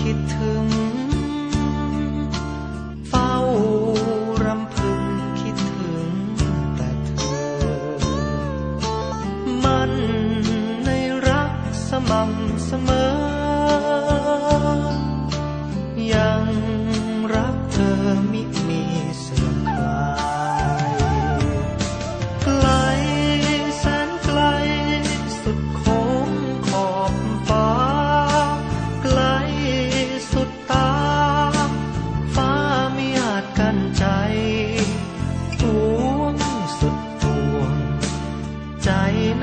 คิดถึง เฝ้ารำพึงคิดถึงแต่เธอ มันในรักสม่ำเสมอ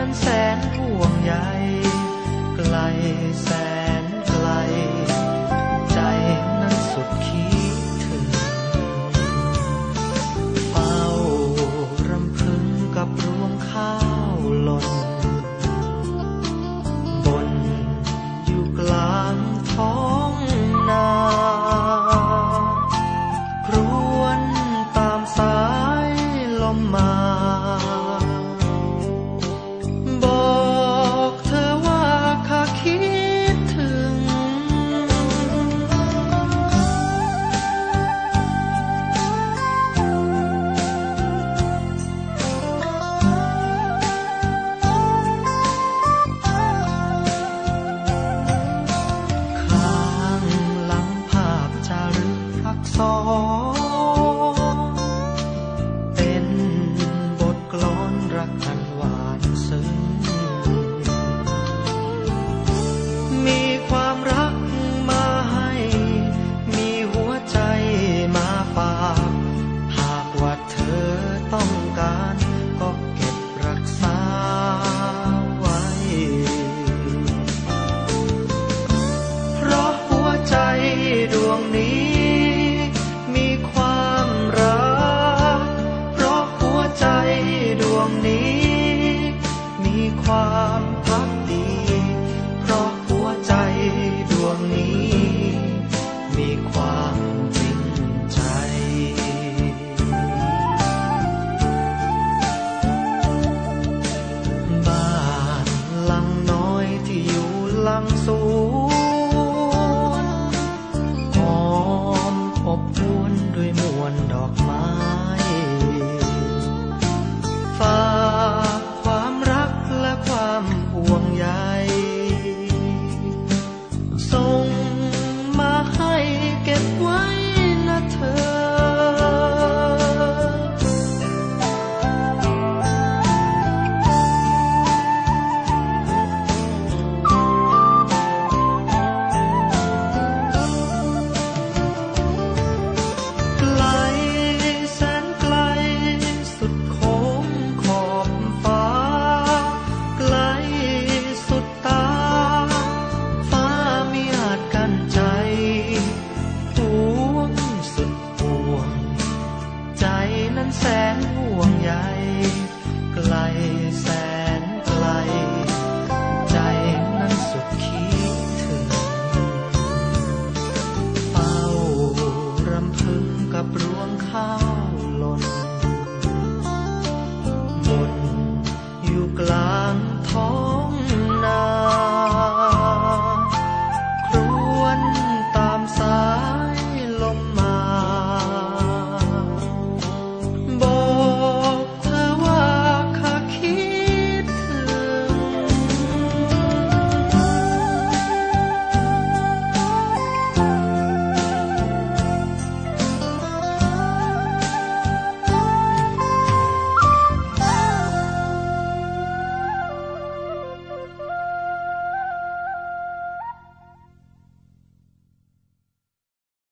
ันแสนห่วงใยไกลแสนไกล ใจนั้นสุดคิดถึงเป้ารำพึงกับรวงข้าวหล่น บนอยู่กลางท้องนาครวนตามสายลมมา 他的。